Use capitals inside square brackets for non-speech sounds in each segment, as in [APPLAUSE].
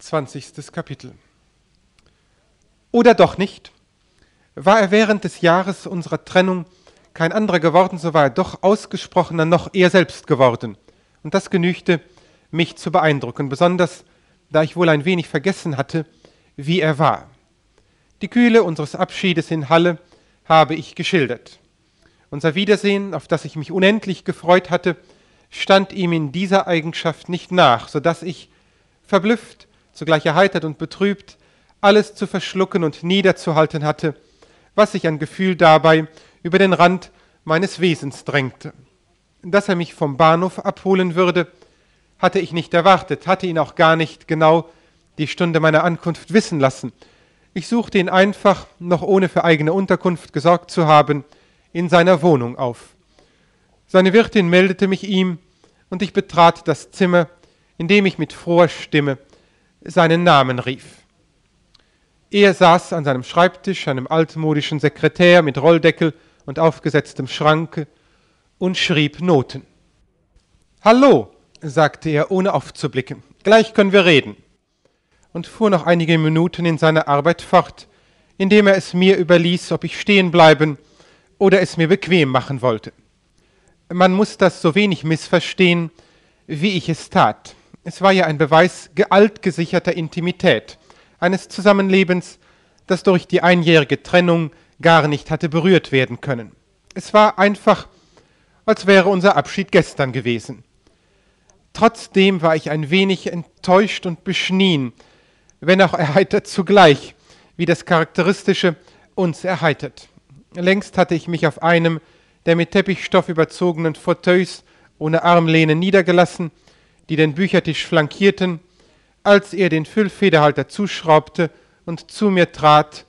20. Kapitel. Oder doch nicht? War er während des Jahres unserer Trennung kein anderer geworden, so war er doch ausgesprochener noch er selbst geworden. Und das genügte, mich zu beeindrucken, besonders da ich wohl ein wenig vergessen hatte, wie er war. Die Kühle unseres Abschiedes in Halle habe ich geschildert. Unser Wiedersehen, auf das ich mich unendlich gefreut hatte, stand ihm in dieser Eigenschaft nicht nach, so dass ich, verblüfft, zugleich erheitert und betrübt, alles zu verschlucken und niederzuhalten hatte, was sich an Gefühl dabei über den Rand meines Wesens drängte. Dass er mich vom Bahnhof abholen würde, hatte ich nicht erwartet, hatte ihn auch gar nicht genau die Stunde meiner Ankunft wissen lassen. Ich suchte ihn einfach, noch ohne für eigene Unterkunft gesorgt zu haben, in seiner Wohnung auf. Seine Wirtin meldete mich ihm, und ich betrat das Zimmer, in dem ich mit froher Stimme seinen Namen rief. Er saß an seinem Schreibtisch, einem altmodischen Sekretär mit Rolldeckel und aufgesetztem Schranke, und schrieb Noten. Hallo, sagte er, ohne aufzublicken, gleich können wir reden, und fuhr noch einige Minuten in seiner Arbeit fort, indem er es mir überließ, ob ich stehen bleiben oder es mir bequem machen wollte. Man muss das so wenig missverstehen, wie ich es tat. Es war ja ein Beweis altgesicherter Intimität, eines Zusammenlebens, das durch die einjährige Trennung gar nicht hatte berührt werden können. Es war einfach, als wäre unser Abschied gestern gewesen. Trotzdem war ich ein wenig enttäuscht und beschnien, wenn auch erheitert zugleich, wie das Charakteristische uns erheitert. Längst hatte ich mich auf einem der mit Teppichstoff überzogenen Fauteuils ohne Armlehne niedergelassen, die den Büchertisch flankierten, als er den Füllfederhalter zuschraubte und zu mir trat,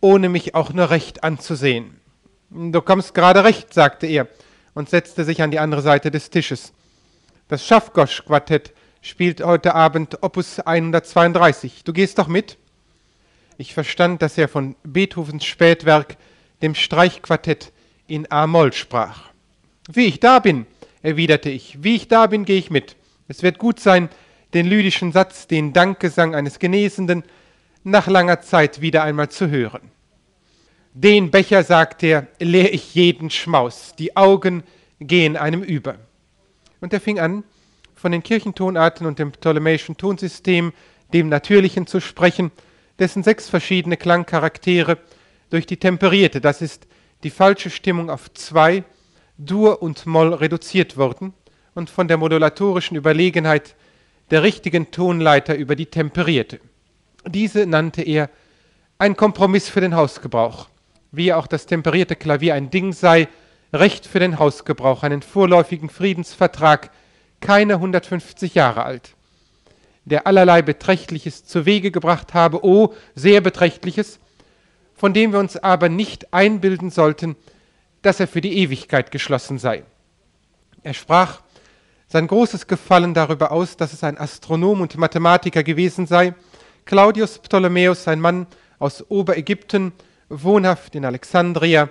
ohne mich auch nur recht anzusehen. Du kommst gerade recht, sagte er und setzte sich an die andere Seite des Tisches. Das Schafgosch-Quartett spielt heute Abend Opus 132. Du gehst doch mit? Ich verstand, dass er von Beethovens Spätwerk, dem Streichquartett in A-Moll sprach. Wie ich da bin, erwiderte ich, wie ich da bin, gehe ich mit. Es wird gut sein, den lydischen Satz, den Dankgesang eines Genesenden, nach langer Zeit wieder einmal zu hören. Den Becher, sagt er, leer ich jeden Schmaus, die Augen gehen einem über. Und er fing an, von den Kirchentonarten und dem ptolemäischen Tonsystem, dem Natürlichen zu sprechen, dessen sechs verschiedene Klangcharaktere durch die temperierte, das ist die falsche Stimmung auf zwei, Dur und Moll reduziert wurden und von der modulatorischen Überlegenheit der richtigen Tonleiter über die temperierte. Diese nannte er ein Kompromiss für den Hausgebrauch, wie auch das temperierte Klavier ein Ding sei, recht für den Hausgebrauch, einen vorläufigen Friedensvertrag, keine 150 Jahre alt, der allerlei Beträchtliches zu Wege gebracht habe, oh, sehr Beträchtliches, von dem wir uns aber nicht einbilden sollten, dass er für die Ewigkeit geschlossen sei. Er sprach sein großes Gefallen darüber aus, dass es ein Astronom und Mathematiker gewesen sei, Claudius Ptolemäus, ein Mann aus Oberägypten, wohnhaft in Alexandria,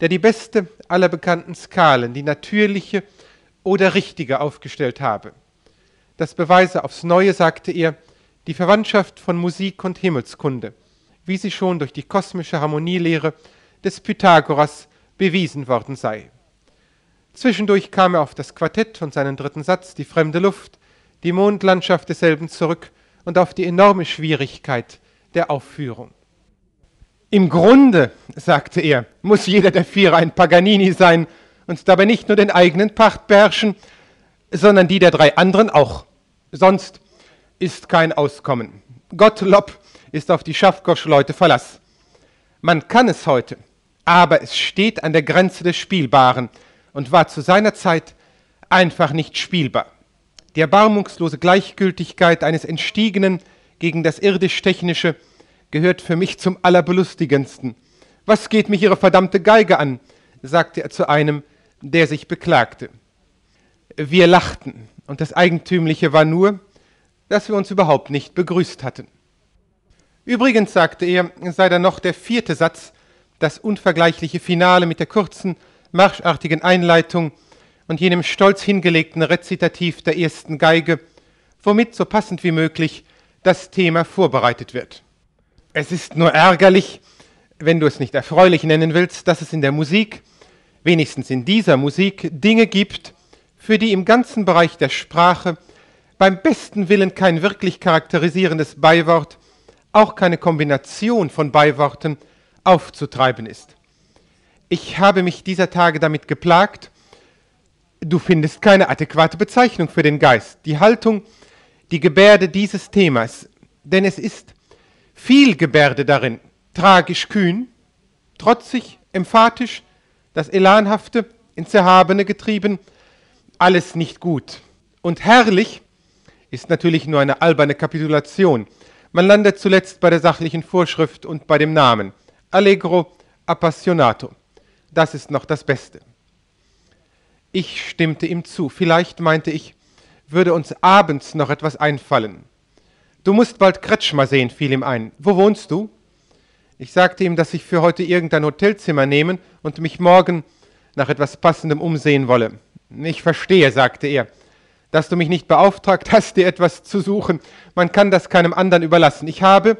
der die beste aller bekannten Skalen, die natürliche oder richtige, aufgestellt habe. Das beweise aufs Neue, sagte er, die Verwandtschaft von Musik und Himmelskunde, wie sie schon durch die kosmische Harmonielehre des Pythagoras bewiesen worden sei. Zwischendurch kam er auf das Quartett und seinen dritten Satz, die fremde Luft, die Mondlandschaft desselben zurück und auf die enorme Schwierigkeit der Aufführung. Im Grunde, sagte er, muss jeder der Vierer ein Paganini sein und dabei nicht nur den eigenen Part beherrschen, sondern die der drei anderen auch. Sonst ist kein Auskommen. Gottlob ist auf die Schaffgosch-Leute Verlass. Man kann es heute, aber es steht an der Grenze des Spielbaren und war zu seiner Zeit einfach nicht spielbar. Die erbarmungslose Gleichgültigkeit eines Entstiegenen gegen das irdisch-technische gehört für mich zum allerbelustigendsten. Was geht mich Ihre verdammte Geige an? sagte er zu einem, der sich beklagte. Wir lachten, und das Eigentümliche war nur, dass wir uns überhaupt nicht begrüßt hatten. Übrigens, sagte er, sei da noch der vierte Satz, das unvergleichliche Finale mit der kurzen, marschartigen Einleitung und jenem stolz hingelegten Rezitativ der ersten Geige, womit so passend wie möglich das Thema vorbereitet wird. Es ist nur ärgerlich, wenn du es nicht erfreulich nennen willst, dass es in der Musik, wenigstens in dieser Musik, Dinge gibt, für die im ganzen Bereich der Sprache beim besten Willen kein wirklich charakterisierendes Beiwort, auch keine Kombination von Beiworten aufzutreiben ist. Ich habe mich dieser Tage damit geplagt, du findest keine adäquate Bezeichnung für den Geist, die Haltung, die Gebärde dieses Themas, denn es ist viel Gebärde darin, tragisch kühn, trotzig, emphatisch, das Elanhafte ins Erhabene getrieben, alles nicht gut. Und herrlich ist natürlich nur eine alberne Kapitulation. Man landet zuletzt bei der sachlichen Vorschrift und bei dem Namen. Allegro appassionato. Das ist noch das Beste. Ich stimmte ihm zu. Vielleicht, meinte ich, würde uns abends noch etwas einfallen. Du musst bald Kretschmer sehen, fiel ihm ein. Wo wohnst du? Ich sagte ihm, dass ich für heute irgendein Hotelzimmer nehmen und mich morgen nach etwas Passendem umsehen wolle. Ich verstehe, sagte er, dass du mich nicht beauftragt hast, dir etwas zu suchen. Man kann das keinem anderen überlassen. Ich habe,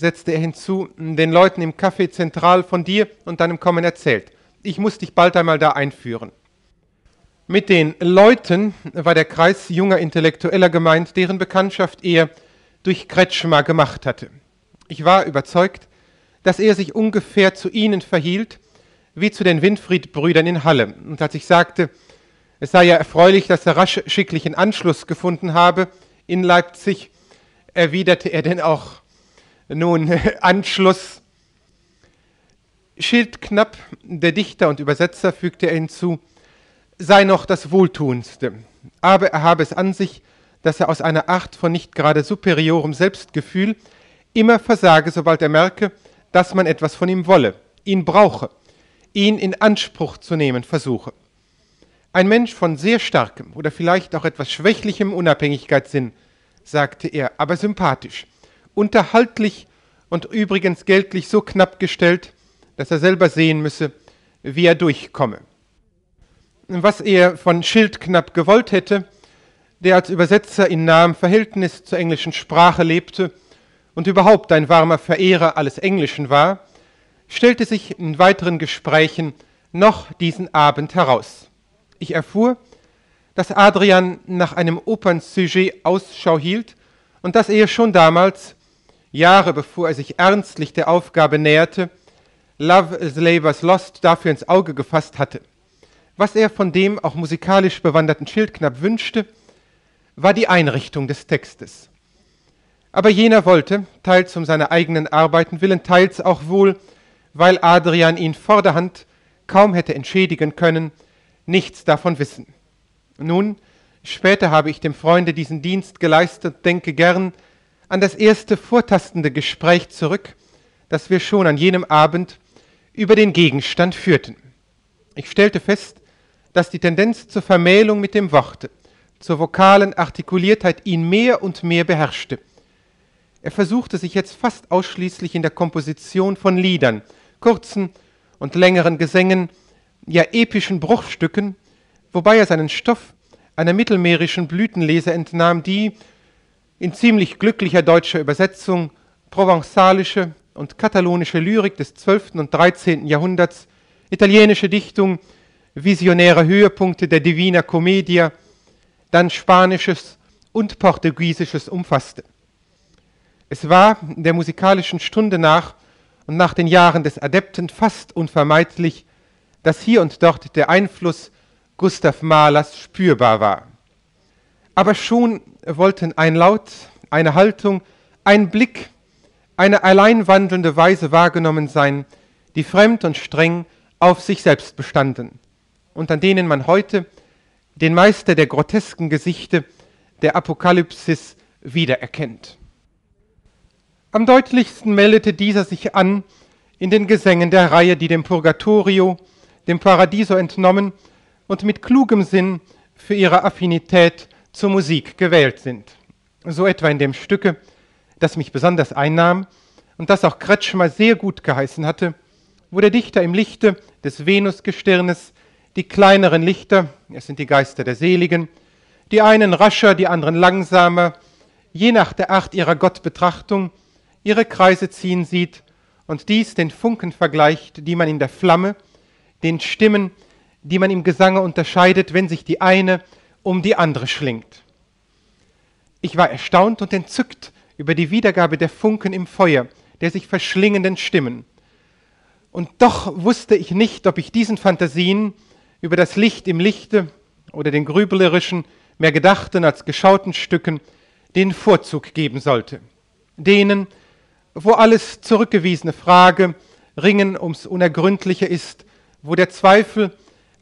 setzte er hinzu, den Leuten im Café Zentral von dir und deinem Kommen erzählt. Ich muss dich bald einmal da einführen. Mit den Leuten war der Kreis junger Intellektueller gemeint, deren Bekanntschaft er durch Kretschmer gemacht hatte. Ich war überzeugt, dass er sich ungefähr zu ihnen verhielt, wie zu den Winfried-Brüdern in Halle. Und als ich sagte, es sei ja erfreulich, dass er rasch schicklichen Anschluss gefunden habe in Leipzig, erwiderte er denn auch nun [LAUGHS] Anschluss. Schildknapp, der Dichter und Übersetzer, fügte er hinzu, sei noch das Wohltuendste, aber er habe es an sich, dass er aus einer Art von nicht gerade superiorem Selbstgefühl immer versage, sobald er merke, dass man etwas von ihm wolle, ihn brauche, ihn in Anspruch zu nehmen versuche. Ein Mensch von sehr starkem oder vielleicht auch etwas schwächlichem Unabhängigkeitssinn, sagte er, aber sympathisch, unterhaltlich und übrigens geltlich so knapp gestellt, dass er selber sehen müsse, wie er durchkomme. Was er von Schildknapp gewollt hätte, der als Übersetzer in nahem Verhältnis zur englischen Sprache lebte und überhaupt ein warmer Verehrer alles Englischen war, stellte sich in weiteren Gesprächen noch diesen Abend heraus. Ich erfuhr, dass Adrian nach einem Opernsujet Ausschau hielt und dass er schon damals, Jahre bevor er sich ernstlich der Aufgabe näherte, Love is Labour's Lost dafür ins Auge gefasst hatte. Was er von dem auch musikalisch bewanderten Schildknapp wünschte, war die Einrichtung des Textes. Aber jener wollte, teils um seine eigenen Arbeiten willen, teils auch wohl, weil Adrian ihn vorderhand kaum hätte entschädigen können, nichts davon wissen. Nun, später habe ich dem Freunde diesen Dienst geleistet, denke gern an das erste vortastende Gespräch zurück, das wir schon an jenem Abend über den Gegenstand führten. Ich stellte fest, dass die Tendenz zur Vermählung mit dem Worte, zur vokalen Artikuliertheit ihn mehr und mehr beherrschte. Er versuchte sich jetzt fast ausschließlich in der Komposition von Liedern, kurzen und längeren Gesängen, ja epischen Bruchstücken, wobei er seinen Stoff einer mittelmeerischen Blütenlese entnahm, die in ziemlich glücklicher deutscher Übersetzung provenzalische und katalonische Lyrik des 12. und 13. Jahrhunderts, italienische Dichtung, visionäre Höhepunkte der Divina Commedia, dann Spanisches und Portugiesisches umfasste. Es war der musikalischen Stunde nach und nach den Jahren des Adepten fast unvermeidlich, dass hier und dort der Einfluss Gustav Mahlers spürbar war. Aber schon wollten ein Laut, eine Haltung, ein Blick, eine allein wandelnde Weise wahrgenommen sein, die fremd und streng auf sich selbst bestanden und an denen man heute den Meister der grotesken Gesichte der Apokalypsis wiedererkennt. Am deutlichsten meldete dieser sich an in den Gesängen der Reihe, die dem Purgatorio, dem Paradiso entnommen und mit klugem Sinn für ihre Affinität zur Musik gewählt sind. So etwa in dem Stücke, das mich besonders einnahm und das auch Kretschmer sehr gut geheißen hatte, wo der Dichter im Lichte des Venusgestirnes die kleineren Lichter, es sind die Geister der Seligen, die einen rascher, die anderen langsamer, je nach der Art ihrer Gottbetrachtung, ihre Kreise ziehen sieht und dies den Funken vergleicht, die man in der Flamme, den Stimmen, die man im Gesange unterscheidet, wenn sich die eine um die andere schlingt. Ich war erstaunt und entzückt über die Wiedergabe der Funken im Feuer, der sich verschlingenden Stimmen. Und doch wusste ich nicht, ob ich diesen Fantasien über das Licht im Lichte oder den grüblerischen, mehr gedachten als geschauten Stücken den Vorzug geben sollte. Denen, wo alles zurückgewiesene Frage, Ringen ums Unergründliche ist, wo der Zweifel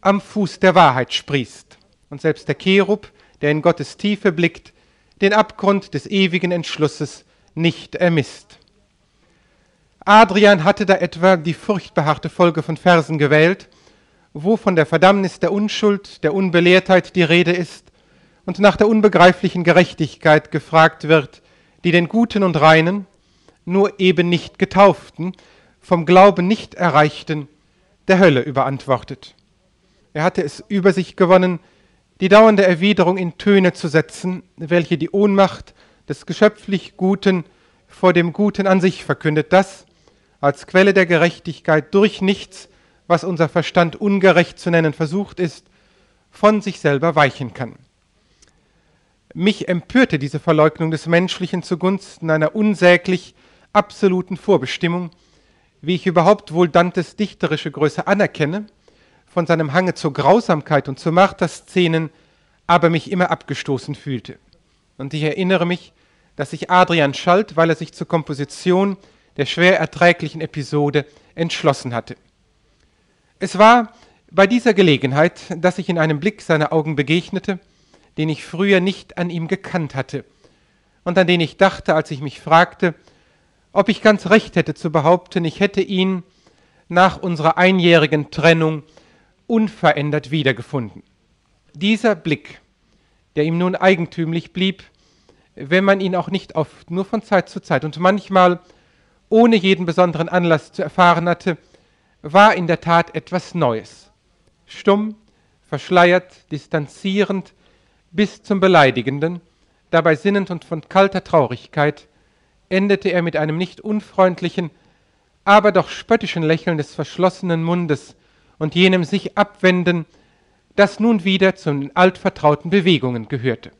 am Fuß der Wahrheit sprießt und selbst der Cherub, der in Gottes Tiefe blickt, den Abgrund des ewigen Entschlusses nicht ermisst. Adrian hatte da etwa die furchtbehaarte Folge von Versen gewählt, wo von der Verdammnis der Unschuld, der Unbelehrtheit die Rede ist und nach der unbegreiflichen Gerechtigkeit gefragt wird, die den Guten und Reinen, nur eben nicht Getauften, vom Glauben nicht Erreichten, der Hölle überantwortet. Er hatte es über sich gewonnen, die dauernde Erwiderung in Töne zu setzen, welche die Ohnmacht des geschöpflich Guten vor dem Guten an sich verkündet, das als Quelle der Gerechtigkeit durch nichts, was unser Verstand ungerecht zu nennen versucht ist, von sich selber weichen kann. Mich empörte diese Verleugnung des Menschlichen zugunsten einer unsäglich absoluten Vorbestimmung, wie ich überhaupt wohl Dantes dichterische Größe anerkenne, von seinem Hange zur Grausamkeit und zu Marterszenen aber mich immer abgestoßen fühlte. Und ich erinnere mich, dass sich Adrian schalt, weil er sich zur Komposition der schwer erträglichen Episode entschlossen hatte. Es war bei dieser Gelegenheit, dass ich in einem Blick seiner Augen begegnete, den ich früher nicht an ihm gekannt hatte und an den ich dachte, als ich mich fragte, ob ich ganz recht hätte zu behaupten, ich hätte ihn nach unserer einjährigen Trennung unverändert wiedergefunden. Dieser Blick, der ihm nun eigentümlich blieb, wenn man ihn auch nicht oft, nur von Zeit zu Zeit und manchmal ohne jeden besonderen Anlass zu erfahren hatte, war in der Tat etwas Neues. Stumm, verschleiert, distanzierend, bis zum Beleidigenden, dabei sinnend und von kalter Traurigkeit, endete er mit einem nicht unfreundlichen, aber doch spöttischen Lächeln des verschlossenen Mundes und jenem sich abwenden, das nun wieder zu den altvertrauten Bewegungen gehörte.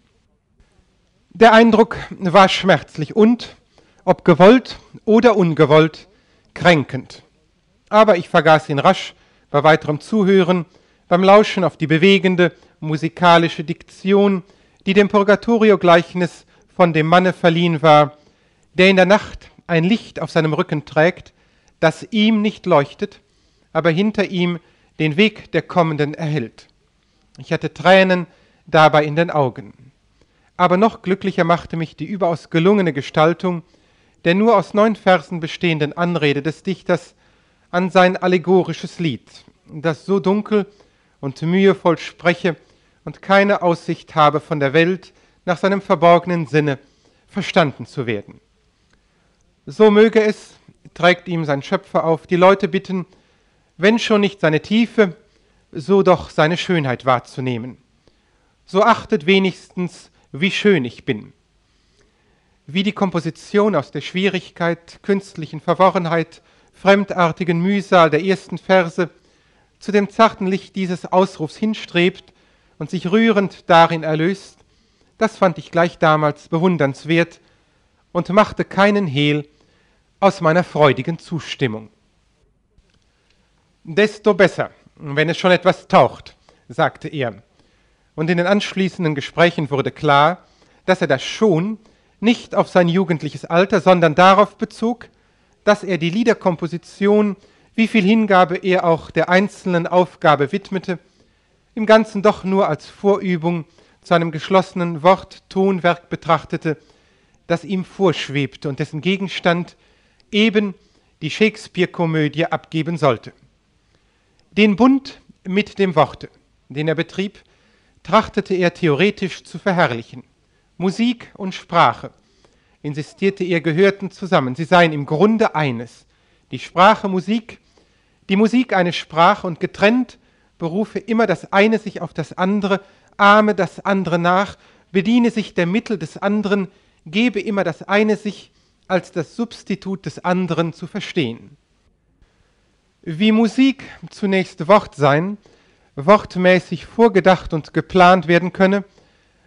Der Eindruck war schmerzlich und, ob gewollt oder ungewollt, kränkend. Aber ich vergaß ihn rasch bei weiterem Zuhören, beim Lauschen auf die bewegende musikalische Diktion, die dem Purgatorio-Gleichnis von dem Manne verliehen war, der in der Nacht ein Licht auf seinem Rücken trägt, das ihm nicht leuchtet, aber hinter ihm den Weg der Kommenden erhält. Ich hatte Tränen dabei in den Augen. Aber noch glücklicher machte mich die überaus gelungene Gestaltung der nur aus neun Versen bestehenden Anrede des Dichters an sein allegorisches Lied, das so dunkel und mühevoll spreche und keine Aussicht habe, von der Welt nach seinem verborgenen Sinne verstanden zu werden. So möge es, trägt ihm sein Schöpfer auf, die Leute bitten, wenn schon nicht seine Tiefe, so doch seine Schönheit wahrzunehmen. So achtet wenigstens, wie schön ich bin. Wie die Komposition aus der Schwierigkeit, künstlichen Verworrenheit, fremdartigen Mühsal der ersten Verse zu dem zarten Licht dieses Ausrufs hinstrebt und sich rührend darin erlöst, das fand ich gleich damals bewundernswert und machte keinen Hehl aus meiner freudigen Zustimmung. Desto besser, wenn es schon etwas taucht, sagte er. Und in den anschließenden Gesprächen wurde klar, dass er das schon nicht auf sein jugendliches Alter, sondern darauf bezog, dass er die Liederkomposition, wie viel Hingabe er auch der einzelnen Aufgabe widmete, im Ganzen doch nur als Vorübung zu einem geschlossenen Wort-Tonwerk betrachtete, das ihm vorschwebte und dessen Gegenstand eben die Shakespeare-Komödie abgeben sollte. Den Bund mit dem Worte, den er betrieb, trachtete er theoretisch zu verherrlichen. Musik und Sprache, insistierte er, gehörten zusammen. Sie seien im Grunde eines. Die Sprache Musik, die Musik eine Sprache und getrennt berufe immer das eine sich auf das andere, ahme das andere nach, bediene sich der Mittel des anderen, gebe immer das eine sich als das Substitut des anderen zu verstehen. Wie Musik zunächst Wort sein, wortmäßig vorgedacht und geplant werden könne,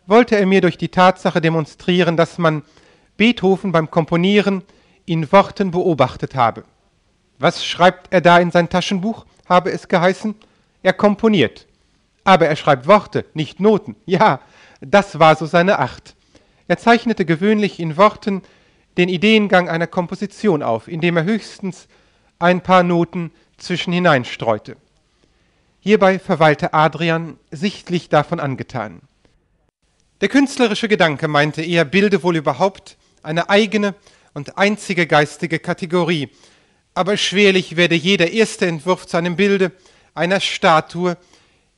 wollte er mir durch die Tatsache demonstrieren, dass man Beethoven beim Komponieren in Worten beobachtet habe. Was schreibt er da in sein Taschenbuch, habe es geheißen? Er komponiert. Aber er schreibt Worte, nicht Noten. Ja, das war so seine Art. Er zeichnete gewöhnlich in Worten den Ideengang einer Komposition auf, indem er höchstens ein paar Noten zwischen hineinstreute. Hierbei verweilte Adrian sichtlich davon angetan. Der künstlerische Gedanke, meinte er, bilde wohl überhaupt eine eigene und einzige geistige Kategorie, aber schwerlich werde jeder erste Entwurf zu einem Bilde einer Statue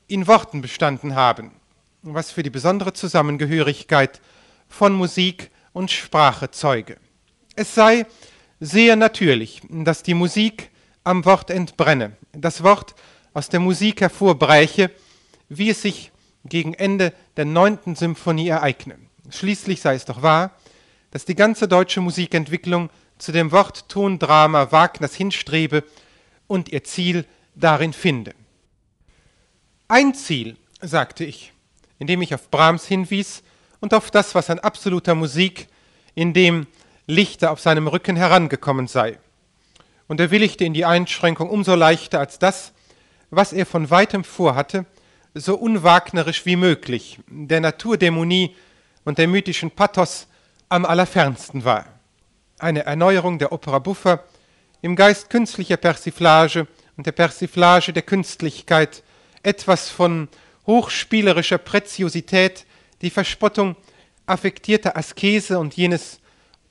in Worten bestanden haben, was für die besondere Zusammengehörigkeit von Musik und Sprache zeuge. Es sei sehr natürlich, dass die Musik am Wort entbrenne, das Wort aus der Musik hervorbräche, wie es sich gegen Ende der neunten Symphonie ereigne. Schließlich sei es doch wahr, dass die ganze deutsche Musikentwicklung zu dem Worttondrama Wagners hinstrebe und ihr Ziel darin finde. Ein Ziel, sagte ich, indem ich auf Brahms hinwies und auf das, was an absoluter Musik in dem Lichter auf seinem Rücken herangekommen sei. Und er willigte in die Einschränkung umso leichter, als das, was er von weitem vorhatte, so unwagnerisch wie möglich, der Naturdämonie und der mythischen Pathos am allerfernsten war. Eine Erneuerung der Opera buffa im Geist künstlicher Persiflage und der Persiflage der Künstlichkeit, etwas von hochspielerischer Preziosität, die Verspottung affektierter Askese und jenes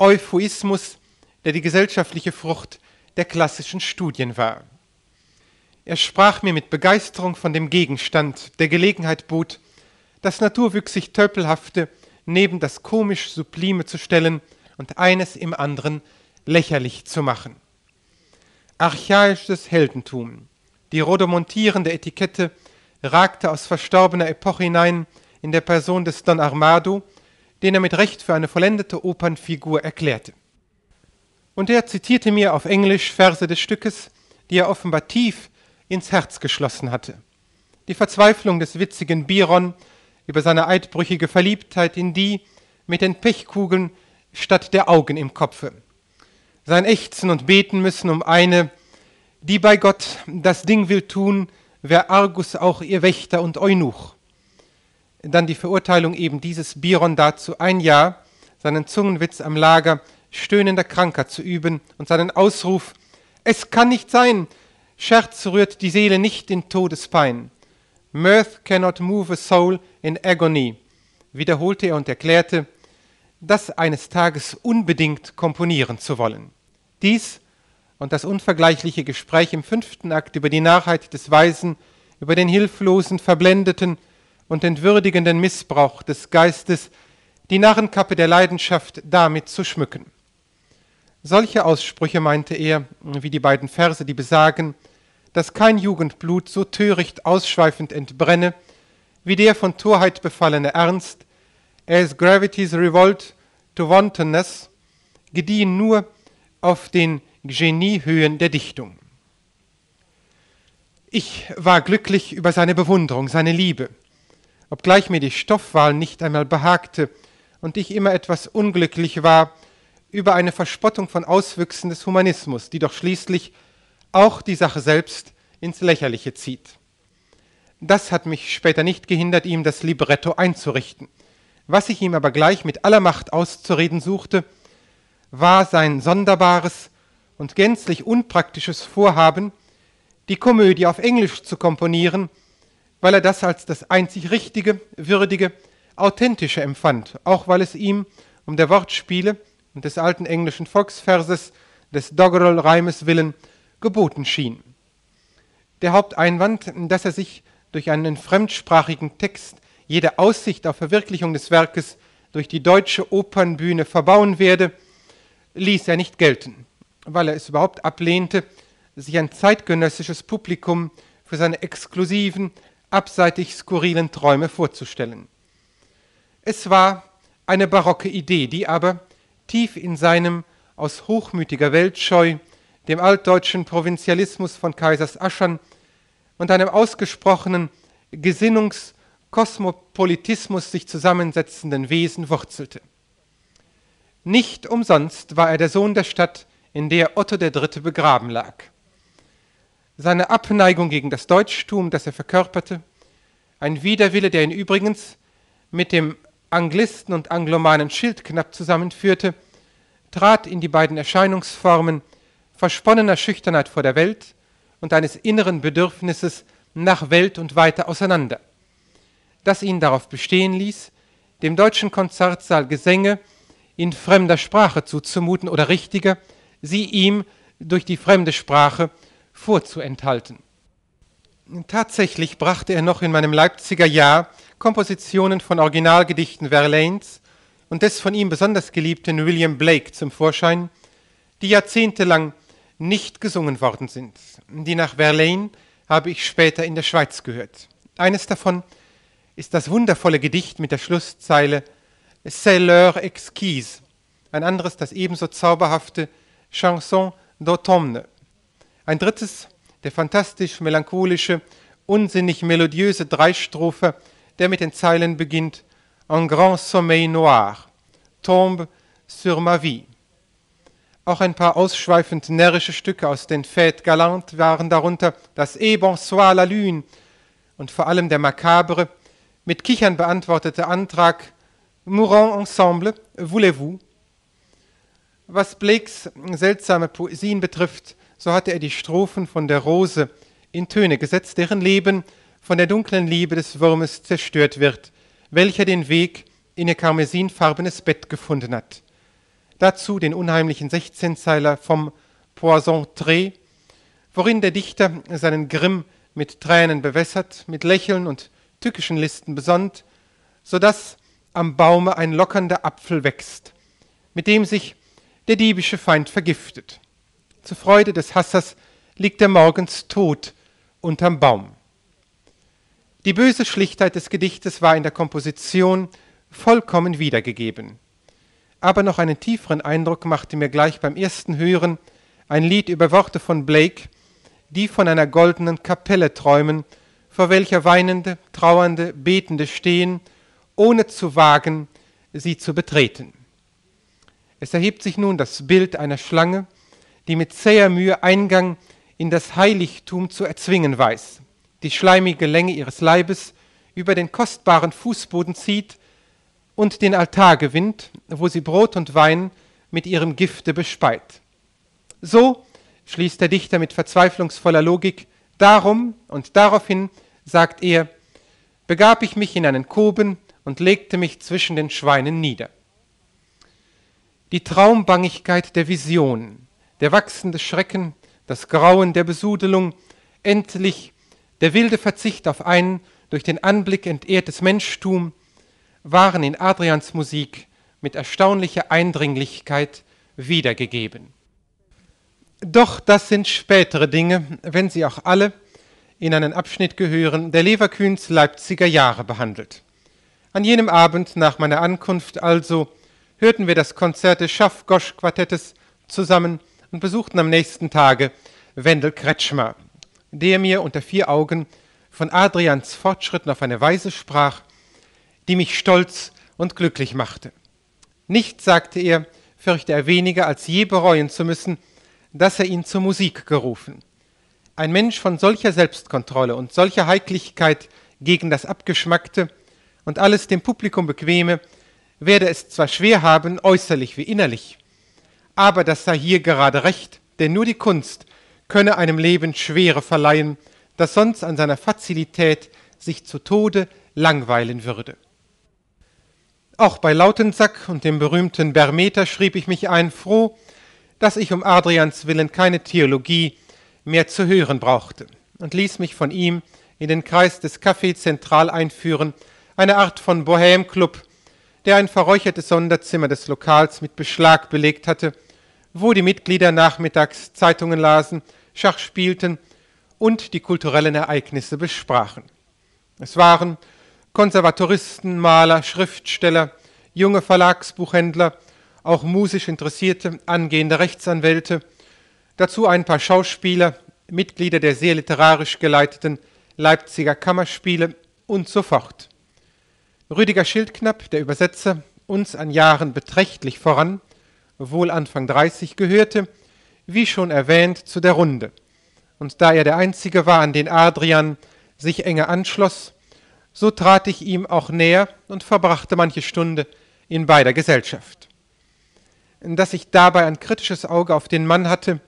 Euphuismus, der die gesellschaftliche Frucht der klassischen Studien war. Er sprach mir mit Begeisterung von dem Gegenstand, der Gelegenheit bot, das naturwüchsig Tölpelhafte neben das komisch Sublime zu stellen und eines im anderen lächerlich zu machen. Archaisches Heldentum, die rodomontierende Etikette ragte aus verstorbener Epoche hinein in der Person des Don Armado, den er mit Recht für eine vollendete Opernfigur erklärte. Und er zitierte mir auf Englisch Verse des Stückes, die er offenbar tief ins Herz geschlossen hatte. Die Verzweiflung des witzigen Biron über seine eidbrüchige Verliebtheit in die mit den Pechkugeln statt der Augen im Kopfe. Sein Ächzen und Beten müssen um eine, die bei Gott das Ding will tun, wer Argus auch ihr Wächter und Eunuch. Dann die Verurteilung eben dieses Biron dazu, ein Jahr seinen Zungenwitz am Lager stöhnender Kranker zu üben und seinen Ausruf, es kann nicht sein, Scherz rührt die Seele nicht in Todespein. Mirth cannot move a soul in agony, wiederholte er und erklärte, das eines Tages unbedingt komponieren zu wollen. Dies und das unvergleichliche Gespräch im fünften Akt über die Narrheit des Weisen, über den hilflosen, verblendeten und entwürdigenden Missbrauch des Geistes, die Narrenkappe der Leidenschaft damit zu schmücken. Solche Aussprüche meinte er, wie die beiden Verse, die besagen, dass kein Jugendblut so töricht ausschweifend entbrenne, wie der von Torheit befallene Ernst, as gravity's revolt to wantonness, gediehen nur auf den Geniehöhen der Dichtung. Ich war glücklich über seine Bewunderung, seine Liebe, obgleich mir die Stoffwahl nicht einmal behagte und ich immer etwas unglücklich war über eine Verspottung von Auswüchsen des Humanismus, die doch schließlich auch die Sache selbst ins Lächerliche zieht. Das hat mich später nicht gehindert, ihm das Libretto einzurichten. Was ich ihm aber gleich mit aller Macht auszureden suchte, war sein sonderbares und gänzlich unpraktisches Vorhaben, die Komödie auf Englisch zu komponieren, weil er das als das einzig Richtige, Würdige, Authentische empfand, auch weil es ihm um der Wortspiele und des alten englischen Volksverses des Doggerel-Reimes willen geboten schien. Der Haupteinwand, dass er sich durch einen fremdsprachigen Text jede Aussicht auf Verwirklichung des Werkes durch die deutsche Opernbühne verbauen werde, ließ er nicht gelten, weil er es überhaupt ablehnte, sich ein zeitgenössisches Publikum für seine exklusiven, abseitig skurrilen Träume vorzustellen. Es war eine barocke Idee, die aber tief in seinem aus hochmütiger Weltscheu, dem altdeutschen Provinzialismus von Kaisers Aschern und einem ausgesprochenen Gesinnungskosmopolitismus sich zusammensetzenden Wesen wurzelte. Nicht umsonst war er der Sohn der Stadt, in der Otto III. begraben lag. Seine Abneigung gegen das Deutschtum, das er verkörperte, ein Widerwille, der ihn übrigens mit dem Anglisten und Anglomanen Schildknapp zusammenführte, trat in die beiden Erscheinungsformen versponnener Schüchternheit vor der Welt und eines inneren Bedürfnisses nach Welt und weiter auseinander, das ihn darauf bestehen ließ, dem deutschen Konzertsaal Gesänge in fremder Sprache zuzumuten oder richtiger, sie ihm durch die fremde Sprache vorzuenthalten. Tatsächlich brachte er noch in meinem Leipziger Jahr Kompositionen von Originalgedichten Verlaines und des von ihm besonders geliebten William Blake zum Vorschein, die jahrzehntelang nicht gesungen worden sind. Die nach Verlaine habe ich später in der Schweiz gehört. Eines davon ist das wundervolle Gedicht mit der Schlusszeile C'est l'heure exquise, ein anderes das ebenso zauberhafte Chanson d'automne. Ein drittes, der fantastisch melancholische, unsinnig melodiöse Dreistrophe, der mit den Zeilen beginnt Un grand sommeil noir, tombe sur ma vie. Auch ein paar ausschweifend närrische Stücke aus den Fêtes Galantes waren darunter, das Et bonsoir la lune und vor allem der makabre, mit Kichern beantwortete Antrag Mourons ensemble, voulez-vous? Was Blakes seltsame Poesien betrifft, so hatte er die Strophen von der Rose in Töne gesetzt, deren Leben von der dunklen Liebe des Wurmes zerstört wird, welcher den Weg in ihr karmesinfarbenes Bett gefunden hat. Dazu den unheimlichen Sechzehnzeiler vom Poison Tré, worin der Dichter seinen Grimm mit Tränen bewässert, mit Lächeln und tückischen Listen besonnt, so dass am Baume ein lockernder Apfel wächst, mit dem sich der diebische Feind vergiftet. Zur Freude des Hassers liegt er morgens tot unterm Baum. Die böse Schlichtheit des Gedichtes war in der Komposition vollkommen wiedergegeben. Aber noch einen tieferen Eindruck machte mir gleich beim ersten Hören ein Lied über Worte von Blake, die von einer goldenen Kapelle träumen, vor welcher weinende, trauernde, betende stehen, ohne zu wagen, sie zu betreten. Es erhebt sich nun das Bild einer Schlange, die mit zäher Mühe Eingang in das Heiligtum zu erzwingen weiß, die schleimige Länge ihres Leibes über den kostbaren Fußboden zieht und den Altar gewinnt, wo sie Brot und Wein mit ihrem Gifte bespeit. So, schließt der Dichter mit verzweiflungsvoller Logik, darum und daraufhin, sagt er, begab ich mich in einen Koben und legte mich zwischen den Schweinen nieder. Die Traumbangigkeit der Vision, der wachsende Schrecken, das Grauen der Besudelung, endlich der wilde Verzicht auf ein durch den Anblick entehrtes Menschtum, waren in Adrians Musik mit erstaunlicher Eindringlichkeit wiedergegeben. Doch das sind spätere Dinge, wenn sie auch alle in einen Abschnitt gehören, der Leverkühns Leipziger Jahre behandelt. An jenem Abend nach meiner Ankunft also hörten wir das Konzert des Schaffgosch-Quartettes zusammen und besuchten am nächsten Tage Wendel Kretschmer, der mir unter vier Augen von Adrians Fortschritten auf eine Weise sprach, die mich stolz und glücklich machte. Nicht, sagte er, fürchte er weniger als je bereuen zu müssen, dass er ihn zur Musik gerufen. Ein Mensch von solcher Selbstkontrolle und solcher Heiklichkeit gegen das Abgeschmackte und alles dem Publikum bequeme, werde es zwar schwer haben, äußerlich wie innerlich, aber das sei hier gerade recht, denn nur die Kunst könne einem Leben Schwere verleihen, das sonst an seiner Fazilität sich zu Tode langweilen würde. Auch bei Lautensack und dem berühmten Bermeter schrieb ich mich ein, froh, dass ich um Adrians willen keine Theologie mehr zu hören brauchte und ließ mich von ihm in den Kreis des Café Zentral einführen, eine Art von Bohème-Club, der ein verräuchertes Sonderzimmer des Lokals mit Beschlag belegt hatte, wo die Mitglieder nachmittags Zeitungen lasen, Schach spielten und die kulturellen Ereignisse besprachen. Es waren Konservatoristen, Maler, Schriftsteller, junge Verlagsbuchhändler, auch musisch interessierte, angehende Rechtsanwälte, dazu ein paar Schauspieler, Mitglieder der sehr literarisch geleiteten Leipziger Kammerspiele und so fort. Rüdiger Schildknapp, der Übersetzer, uns an Jahren beträchtlich voran, wohl Anfang 30, gehörte, wie schon erwähnt, zu der Runde. Und da er der Einzige war, an den Adrian sich enger anschloss, so trat ich ihm auch näher und verbrachte manche Stunde in beider Gesellschaft. Dass ich dabei ein kritisches Auge auf den Mann hatte,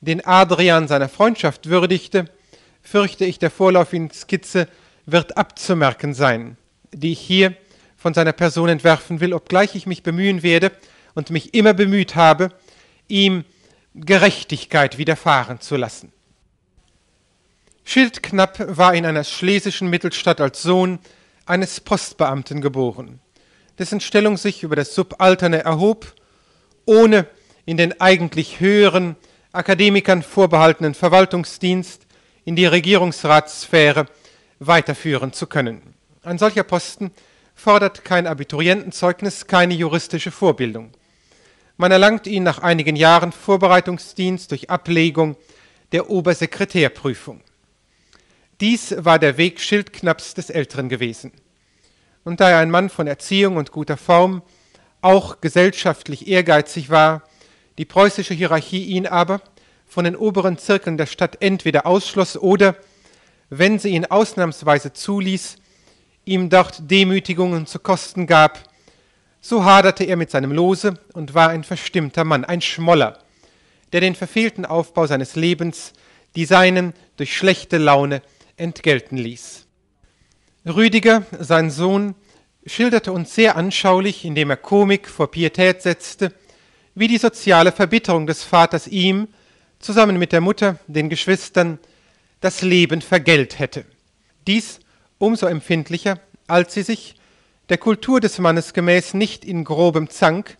den Adrian seiner Freundschaft würdigte, fürchte ich, der vorläufigen Skizze wird abzumerken sein, die ich hier von seiner Person entwerfen will, obgleich ich mich bemühen werde und mich immer bemüht habe, ihm Gerechtigkeit widerfahren zu lassen. Schildknapp war in einer schlesischen Mittelstadt als Sohn eines Postbeamten geboren, dessen Stellung sich über das Subalterne erhob, ohne in den eigentlich höheren, Akademikern vorbehaltenen Verwaltungsdienst in die Regierungsratssphäre weiterführen zu können. Ein solcher Posten fordert kein Abiturientenzeugnis, keine juristische Vorbildung. Man erlangt ihn nach einigen Jahren Vorbereitungsdienst durch Ablegung der Obersekretärprüfung. Dies war der Weg Schildknapps des Älteren gewesen. Und da er ein Mann von Erziehung und guter Form, auch gesellschaftlich ehrgeizig war, die preußische Hierarchie ihn aber von den oberen Zirkeln der Stadt entweder ausschloss oder, wenn sie ihn ausnahmsweise zuließ, ihm dort Demütigungen zu Kosten gab, so haderte er mit seinem Lose und war ein verstimmter Mann, ein Schmoller, der den verfehlten Aufbau seines Lebens, die seinen durch schlechte Laune entgelten ließ. Rüdiger, sein Sohn, schilderte uns sehr anschaulich, indem er Komik vor Pietät setzte, wie die soziale Verbitterung des Vaters ihm, zusammen mit der Mutter, den Geschwistern, das Leben vergällt hätte. Dies umso empfindlicher, als sie sich, der Kultur des Mannes gemäß, nicht in grobem Zank,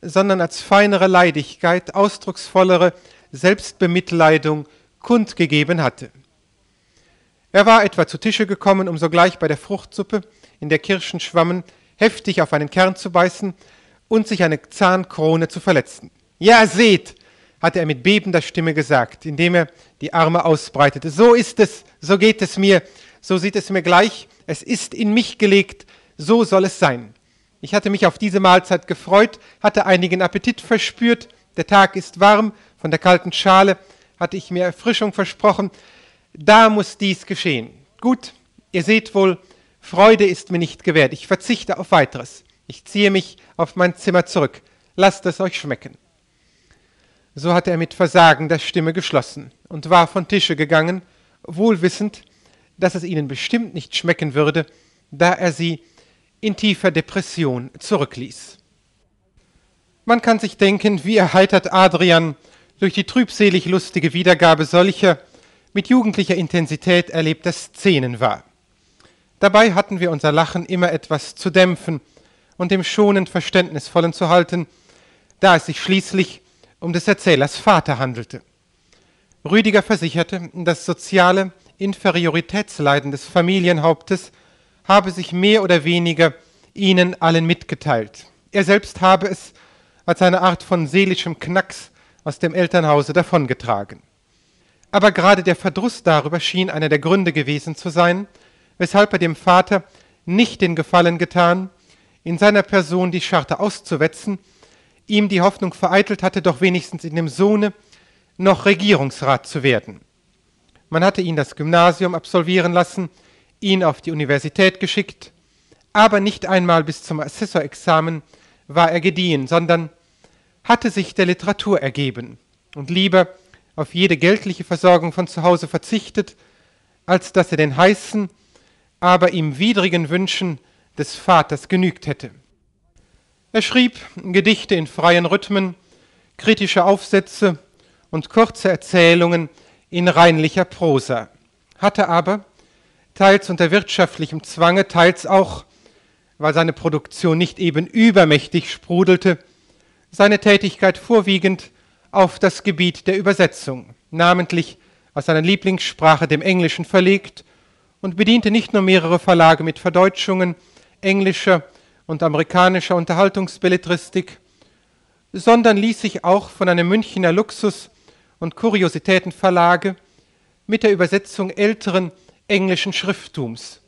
sondern als feinere Leidigkeit, ausdrucksvollere Selbstbemitleidung kundgegeben hatte. Er war etwa zu Tische gekommen, um sogleich bei der Fruchtsuppe, in der Kirschen schwammen, heftig auf einen Kern zu beißen und sich eine Zahnkrone zu verletzen. Ja, seht, hatte er mit bebender Stimme gesagt, indem er die Arme ausbreitete. So ist es, so geht es mir, so sieht es mir gleich, es ist in mich gelegt, so soll es sein. Ich hatte mich auf diese Mahlzeit gefreut, hatte einigen Appetit verspürt, der Tag ist warm, von der kalten Schale hatte ich mir Erfrischung versprochen, da muss dies geschehen. Gut, ihr seht wohl, Freude ist mir nicht gewährt, ich verzichte auf weiteres. Ich ziehe mich auf mein Zimmer zurück. Lasst es euch schmecken. So hatte er mit versagender Stimme geschlossen und war von Tische gegangen, wohl wissend, dass es ihnen bestimmt nicht schmecken würde, da er sie in tiefer Depression zurückließ. Man kann sich denken, wie erheitert Adrian durch die trübselig lustige Wiedergabe solcher mit jugendlicher Intensität erlebter Szenen war. Dabei hatten wir unser Lachen immer etwas zu dämpfen und dem schonend Verständnisvollen zu halten, da es sich schließlich um des Erzählers Vater handelte. Rüdiger versicherte, das soziale Inferioritätsleiden des Familienhauptes habe sich mehr oder weniger ihnen allen mitgeteilt. Er selbst habe es als eine Art von seelischem Knacks aus dem Elternhause davongetragen. Aber gerade der Verdruss darüber schien einer der Gründe gewesen zu sein, weshalb er dem Vater nicht den Gefallen getan, in seiner Person die Scharte auszuwetzen, ihm die Hoffnung vereitelt hatte, doch wenigstens in dem Sohne noch Regierungsrat zu werden. Man hatte ihn das Gymnasium absolvieren lassen, ihn auf die Universität geschickt, aber nicht einmal bis zum Assessorexamen war er gediehen, sondern hatte sich der Literatur ergeben und lieber auf jede geldliche Versorgung von zu Hause verzichtet, als dass er den heißen, aber ihm widrigen Wünschen des Vaters genügt hätte. Er schrieb Gedichte in freien Rhythmen, kritische Aufsätze und kurze Erzählungen in reinlicher Prosa, hatte aber, teils unter wirtschaftlichem Zwange, teils auch, weil seine Produktion nicht eben übermächtig sprudelte, seine Tätigkeit vorwiegend auf das Gebiet der Übersetzung, namentlich aus seiner Lieblingssprache dem Englischen verlegt und bediente nicht nur mehrere Verlage mit Verdeutschungen englischer und amerikanischer Unterhaltungsbelletristik, sondern ließ sich auch von einem Münchner Luxus- und Kuriositätenverlage mit der Übersetzung älteren englischen Schrifttums,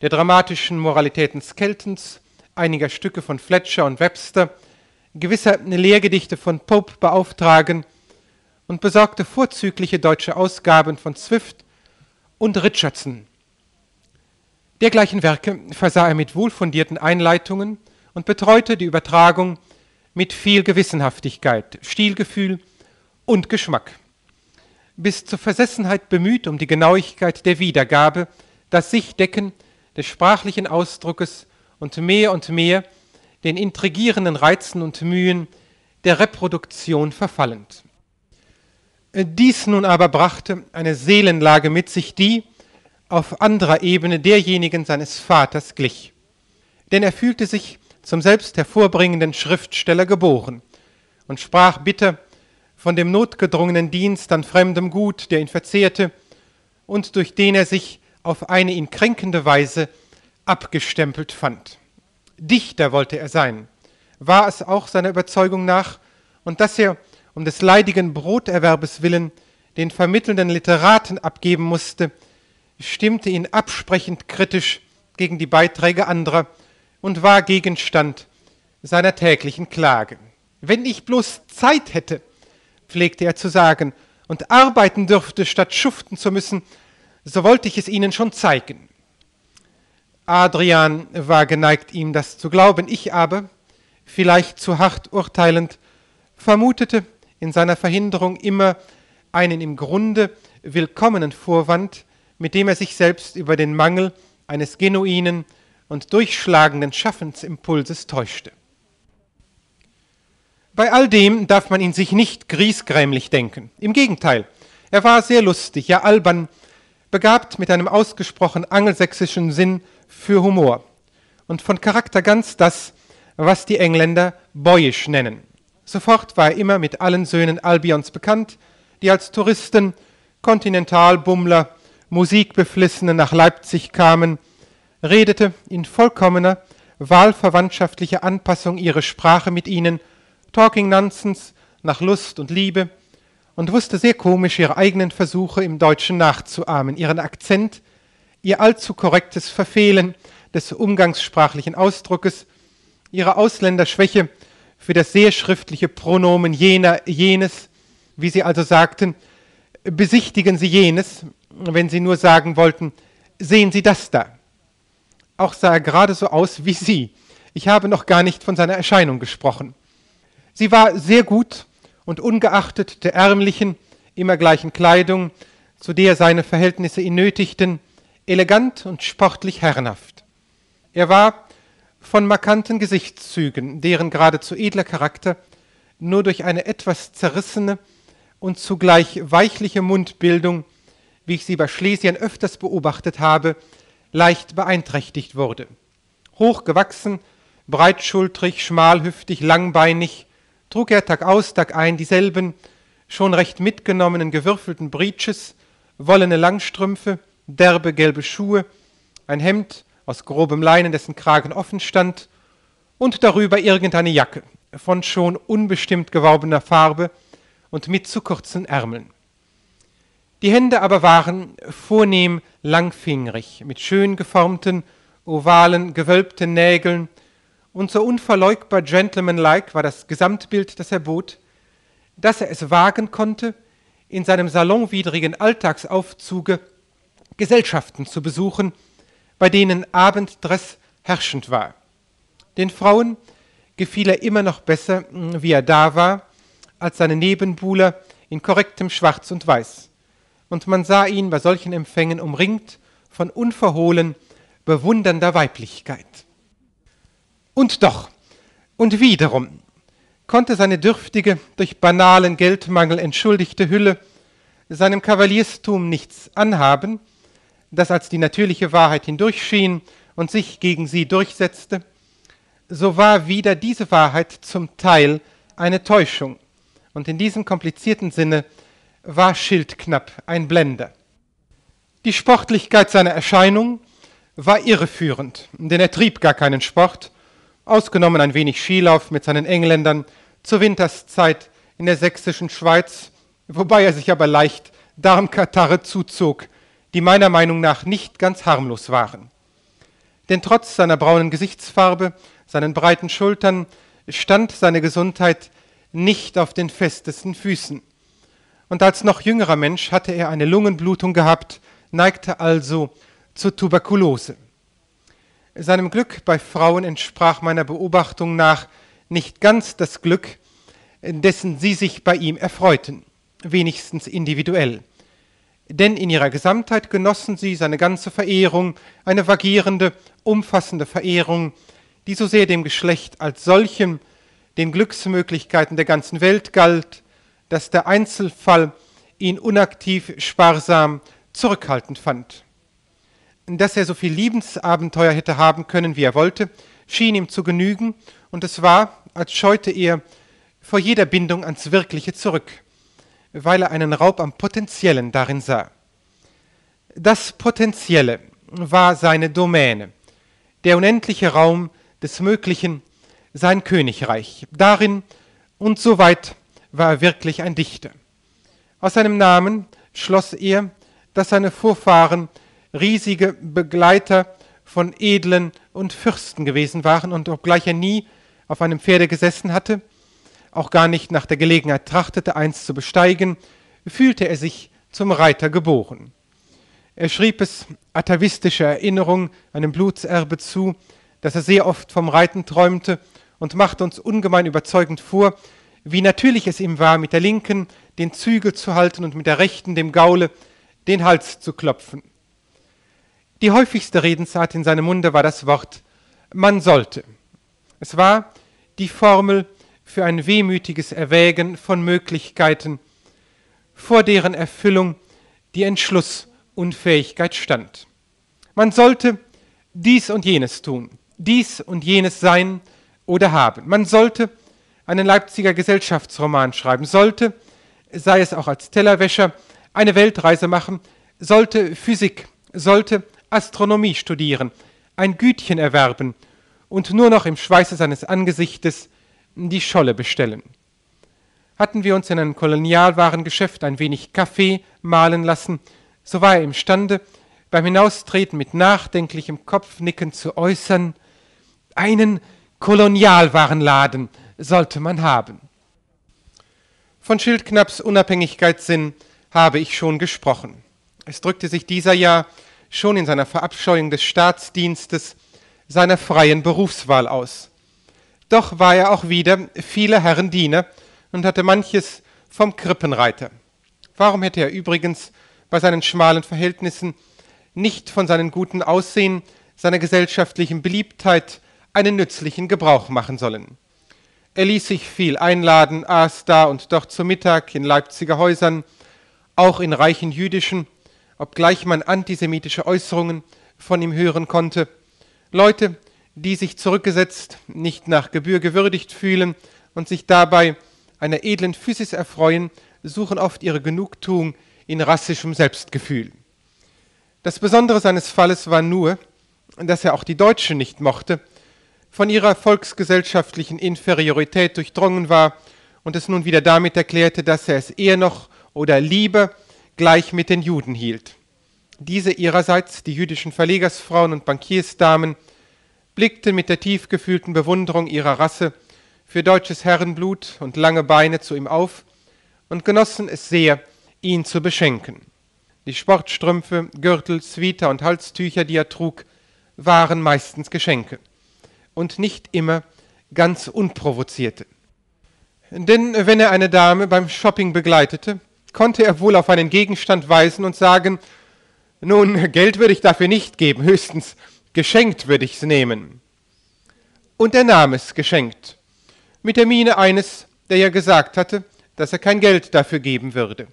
der dramatischen Moralitäten Skeltons, einiger Stücke von Fletcher und Webster, gewisser Lehrgedichte von Pope beauftragen und besorgte vorzügliche deutsche Ausgaben von Swift und Richardson. Dergleichen Werke versah er mit wohlfundierten Einleitungen und betreute die Übertragung mit viel Gewissenhaftigkeit, Stilgefühl und Geschmack. Bis zur Versessenheit bemüht um die Genauigkeit der Wiedergabe, das Sichdecken des sprachlichen Ausdruckes und mehr und mehr den intrigierenden Reizen und Mühen der Reproduktion verfallend. Dies nun aber brachte eine Seelenlage mit sich, die auf anderer Ebene derjenigen seines Vaters glich. Denn er fühlte sich zum selbst hervorbringenden Schriftsteller geboren und sprach bitter von dem notgedrungenen Dienst an fremdem Gut, der ihn verzehrte und durch den er sich auf eine ihn kränkende Weise abgestempelt fand. Dichter wollte er sein, war es auch seiner Überzeugung nach, und dass er um des leidigen Broterwerbes willen den vermittelnden Literaten abgeben musste, stimmte ihn absprechend kritisch gegen die Beiträge anderer und war Gegenstand seiner täglichen Klage. Wenn ich bloß Zeit hätte, pflegte er zu sagen, und arbeiten dürfte, statt schuften zu müssen, so wollte ich es ihnen schon zeigen. Adrian war geneigt, ihm das zu glauben, ich aber, vielleicht zu hart urteilend, vermutete, in seiner Verhinderung immer einen im Grunde willkommenen Vorwand, mit dem er sich selbst über den Mangel eines genuinen und durchschlagenden Schaffensimpulses täuschte. Bei all dem darf man ihn sich nicht griesgrämlich denken. Im Gegenteil, er war sehr lustig, ja albern, begabt mit einem ausgesprochen angelsächsischen Sinn für Humor und von Charakter ganz das, was die Engländer boyisch nennen. Sofort war er immer mit allen Söhnen Albions bekannt, die als Touristen, Kontinentalbummler, Musikbeflissene nach Leipzig kamen, redete in vollkommener, wahlverwandtschaftlicher Anpassung ihre Sprache mit ihnen, talking nonsense nach Lust und Liebe, und wusste sehr komisch ihre eigenen Versuche im Deutschen nachzuahmen, ihren Akzent, ihr allzu korrektes Verfehlen des umgangssprachlichen Ausdruckes, ihre Ausländerschwäche für das sehr schriftliche Pronomen jener, jenes, wie sie also sagten, besichtigen Sie jenes, wenn Sie nur sagen wollten, sehen Sie das da. Auch sah er gerade so aus wie Sie. Ich habe noch gar nicht von seiner Erscheinung gesprochen. Sie war sehr gut und ungeachtet der ärmlichen, immer gleichen Kleidung, zu der seine Verhältnisse ihn nötigten, elegant und sportlich herrenhaft. Er war von markanten Gesichtszügen, deren geradezu edler Charakter nur durch eine etwas zerrissene und zugleich weichliche Mundbildung, wie ich sie bei Schlesien öfters beobachtet habe, leicht beeinträchtigt wurde. Hochgewachsen, breitschultrig, schmalhüftig, langbeinig, trug er Tag aus, Tag ein dieselben, schon recht mitgenommenen gewürfelten Breeches, wollene Langstrümpfe, derbe gelbe Schuhe, ein Hemd aus grobem Leinen, dessen Kragen offen stand, und darüber irgendeine Jacke von schon unbestimmt geworbener Farbe und mit zu kurzen Ärmeln. Die Hände aber waren vornehm langfingerig, mit schön geformten, ovalen, gewölbten Nägeln, und so unverleugbar gentlemanlike war das Gesamtbild, das er bot, dass er es wagen konnte, in seinem salonwidrigen Alltagsaufzuge Gesellschaften zu besuchen, bei denen Abenddress herrschend war. Den Frauen gefiel er immer noch besser, hm, wie er da war, als seine Nebenbuhler in korrektem Schwarz und Weiß. Und man sah ihn bei solchen Empfängen umringt von unverhohlen, bewundernder Weiblichkeit. Und doch, und wiederum, konnte seine dürftige, durch banalen Geldmangel entschuldigte Hülle seinem Kavalierstum nichts anhaben, das als die natürliche Wahrheit hindurchschien und sich gegen sie durchsetzte, so war wieder diese Wahrheit zum Teil eine Täuschung. Und in diesem komplizierten Sinne war Schildknapp ein Blender. Die Sportlichkeit seiner Erscheinung war irreführend, denn er trieb gar keinen Sport ausgenommen ein wenig Skilauf mit seinen Engländern zur Winterszeit in der sächsischen Schweiz, wobei er sich aber leicht Darmkatarre zuzog, die meiner Meinung nach nicht ganz harmlos waren. Denn trotz seiner braunen Gesichtsfarbe, seinen breiten Schultern, stand seine Gesundheit nicht auf den festesten Füßen. Und als noch jüngerer Mensch hatte er eine Lungenblutung gehabt, neigte also zur Tuberkulose. Seinem Glück bei Frauen entsprach meiner Beobachtung nach nicht ganz das Glück, dessen sie sich bei ihm erfreuten, wenigstens individuell. Denn in ihrer Gesamtheit genossen sie seine ganze Verehrung, eine vagierende, umfassende Verehrung, die so sehr dem Geschlecht als solchem, den Glücksmöglichkeiten der ganzen Welt galt, dass der Einzelfall ihn unaktiv, sparsam, zurückhaltend fand dass er so viel Liebensabenteuer hätte haben können, wie er wollte, schien ihm zu genügen, und es war, als scheute er vor jeder Bindung ans Wirkliche zurück, weil er einen Raub am Potenziellen darin sah. Das Potenzielle war seine Domäne, der unendliche Raum des Möglichen, sein Königreich. Darin und so weit war er wirklich ein Dichter. Aus seinem Namen schloss er, dass seine Vorfahren riesige Begleiter von Edlen und Fürsten gewesen waren, und obgleich er nie auf einem Pferde gesessen hatte, auch gar nicht nach der Gelegenheit trachtete, eins zu besteigen, fühlte er sich zum Reiter geboren. Er schrieb es atavistischer Erinnerung, einem Blutserbe zu, dass er sehr oft vom Reiten träumte und machte uns ungemein überzeugend vor, wie natürlich es ihm war, mit der linken den Zügel zu halten und mit der rechten dem Gaule den Hals zu klopfen. Die häufigste Redensart in seinem Munde war das Wort man sollte. Es war die Formel für ein wehmütiges Erwägen von Möglichkeiten, vor deren Erfüllung die Entschlussunfähigkeit stand. Man sollte dies und jenes tun, dies und jenes sein oder haben. Man sollte einen Leipziger Gesellschaftsroman schreiben, sollte, sei es auch als Tellerwäscher, eine Weltreise machen, sollte Physik, sollte Astronomie studieren, ein Gütchen erwerben und nur noch im Schweiße seines Angesichtes die Scholle bestellen. Hatten wir uns in einem Kolonialwarengeschäft ein wenig Kaffee mahlen lassen, so war er imstande, beim Hinaustreten mit nachdenklichem Kopfnicken zu äußern, einen Kolonialwarenladen sollte man haben. Von Schildknapps Unabhängigkeitssinn habe ich schon gesprochen. Es drückte sich dieser Jahr schon in seiner Verabscheuung des Staatsdienstes seiner freien Berufswahl aus. Doch war er auch wieder viele Herren Diener und hatte manches vom Krippenreiter. Warum hätte er übrigens bei seinen schmalen Verhältnissen nicht von seinem guten Aussehen, seiner gesellschaftlichen Beliebtheit einen nützlichen Gebrauch machen sollen? Er ließ sich viel einladen, aß da und dort zu Mittag in Leipziger Häusern, auch in reichen jüdischen obgleich man antisemitische Äußerungen von ihm hören konnte. Leute, die sich zurückgesetzt, nicht nach Gebühr gewürdigt fühlen und sich dabei einer edlen Physis erfreuen, suchen oft ihre Genugtuung in rassischem Selbstgefühl. Das Besondere seines Falles war nur, dass er auch die Deutschen nicht mochte, von ihrer volksgesellschaftlichen Inferiorität durchdrungen war und es nun wieder damit erklärte, dass er es eher noch oder lieber gleich mit den Juden hielt. Diese ihrerseits, die jüdischen Verlegersfrauen und Bankiersdamen, blickten mit der tief gefühlten Bewunderung ihrer Rasse für deutsches Herrenblut und lange Beine zu ihm auf und genossen es sehr, ihn zu beschenken. Die Sportstrümpfe, Gürtel, Zwieter und Halstücher, die er trug, waren meistens Geschenke und nicht immer ganz unprovozierte. Denn wenn er eine Dame beim Shopping begleitete, konnte er wohl auf einen Gegenstand weisen und sagen, nun, Geld würde ich dafür nicht geben, höchstens geschenkt würde ich's nehmen. Und er nahm es geschenkt, mit der Miene eines, der ja gesagt hatte, dass er kein Geld dafür geben würde.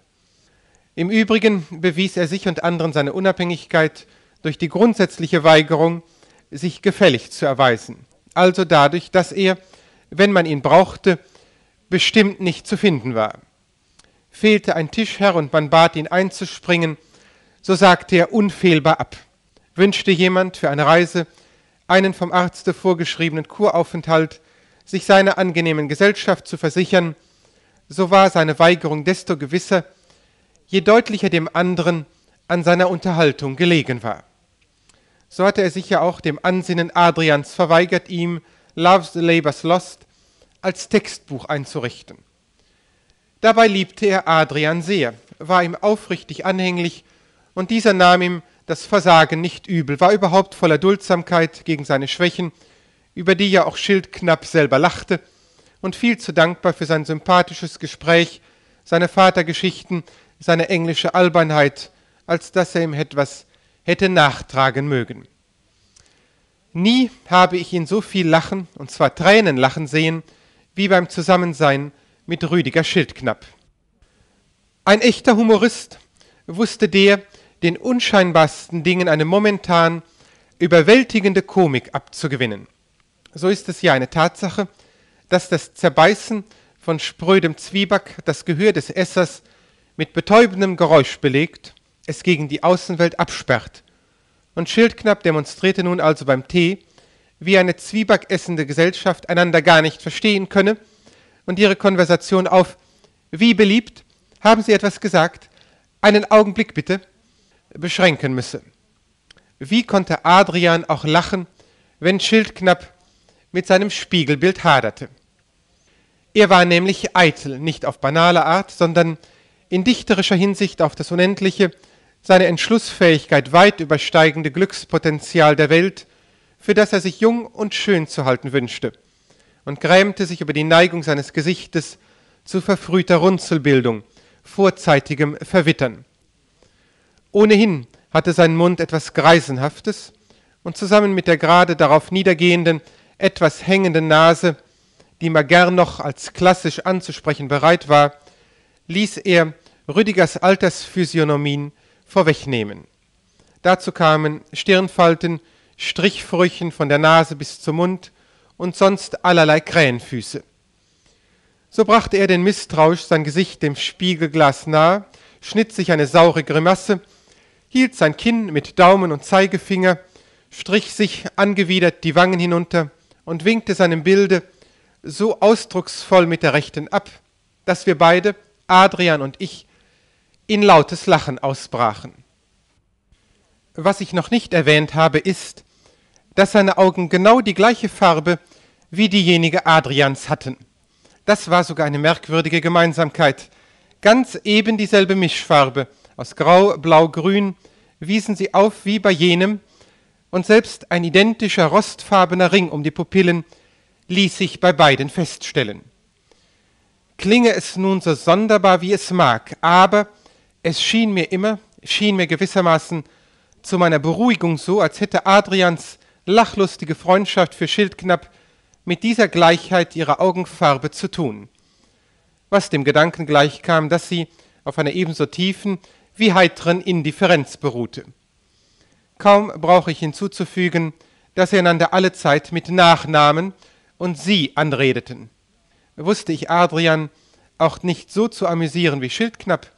Im Übrigen bewies er sich und anderen seine Unabhängigkeit durch die grundsätzliche Weigerung, sich gefällig zu erweisen, also dadurch, dass er, wenn man ihn brauchte, bestimmt nicht zu finden war fehlte ein Tischherr und man bat ihn einzuspringen, so sagte er unfehlbar ab. Wünschte jemand für eine Reise einen vom Arzte vorgeschriebenen Kuraufenthalt, sich seiner angenehmen Gesellschaft zu versichern, so war seine Weigerung desto gewisser, je deutlicher dem anderen an seiner Unterhaltung gelegen war. So hatte er sich ja auch dem Ansinnen Adrians verweigert, ihm Love's Labour's Lost als Textbuch einzurichten. Dabei liebte er Adrian sehr, war ihm aufrichtig anhänglich, und dieser nahm ihm das Versagen nicht übel, war überhaupt voller Duldsamkeit gegen seine Schwächen, über die ja auch Schildknapp selber lachte, und viel zu dankbar für sein sympathisches Gespräch, seine Vatergeschichten, seine englische Albernheit, als dass er ihm etwas hätte nachtragen mögen. Nie habe ich ihn so viel lachen, und zwar Tränen lachen sehen, wie beim Zusammensein mit Rüdiger Schildknapp. Ein echter Humorist wusste der, den unscheinbarsten Dingen eine momentan überwältigende Komik abzugewinnen. So ist es ja eine Tatsache, dass das Zerbeißen von sprödem Zwieback das Gehör des Essers mit betäubendem Geräusch belegt, es gegen die Außenwelt absperrt. Und Schildknapp demonstrierte nun also beim Tee, wie eine Zwieback essende Gesellschaft einander gar nicht verstehen könne und ihre Konversation auf Wie beliebt? Haben Sie etwas gesagt? Einen Augenblick bitte beschränken müsse. Wie konnte Adrian auch lachen, wenn Schildknapp mit seinem Spiegelbild haderte? Er war nämlich eitel, nicht auf banale Art, sondern in dichterischer Hinsicht auf das Unendliche, seine Entschlussfähigkeit weit übersteigende Glückspotenzial der Welt, für das er sich jung und schön zu halten wünschte, und grämte sich über die Neigung seines Gesichtes zu verfrühter Runzelbildung, vorzeitigem Verwittern. Ohnehin hatte sein Mund etwas Greisenhaftes, und zusammen mit der gerade darauf niedergehenden, etwas hängenden Nase, die man gern noch als klassisch anzusprechen bereit war, ließ er Rüdigers Altersphysiognomien vorwegnehmen. Dazu kamen Stirnfalten, Strichfurchen von der Nase bis zum Mund und sonst allerlei Krähenfüße. So brachte er den misstrauisch sein Gesicht dem Spiegelglas nahe, schnitt sich eine saure Grimasse hielt sein Kinn mit Daumen und Zeigefinger, strich sich angewidert die Wangen hinunter und winkte seinem Bilde so ausdrucksvoll mit der rechten ab, dass wir beide, Adrian und ich, in lautes Lachen ausbrachen. Was ich noch nicht erwähnt habe, ist, dass seine Augen genau die gleiche Farbe wie diejenige Adrians hatten. Das war sogar eine merkwürdige Gemeinsamkeit. Ganz eben dieselbe Mischfarbe, aus Grau, Blau, Grün wiesen sie auf wie bei jenem, und selbst ein identischer rostfarbener Ring um die Pupillen ließ sich bei beiden feststellen. Klinge es nun so sonderbar, wie es mag, aber es schien mir immer, schien mir gewissermaßen zu meiner Beruhigung so, als hätte Adrians lachlustige Freundschaft für Schildknapp mit dieser Gleichheit ihrer Augenfarbe zu tun, was dem Gedanken gleichkam, dass sie auf einer ebenso tiefen wie heiteren Indifferenz beruhte. Kaum brauche ich hinzuzufügen, dass sie einander alle Zeit mit Nachnamen und Sie anredeten. Wusste ich Adrian auch nicht so zu amüsieren wie Schildknapp,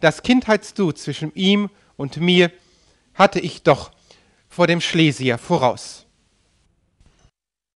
das Kindheitsdu zwischen ihm und mir hatte ich doch vor dem Schlesier voraus.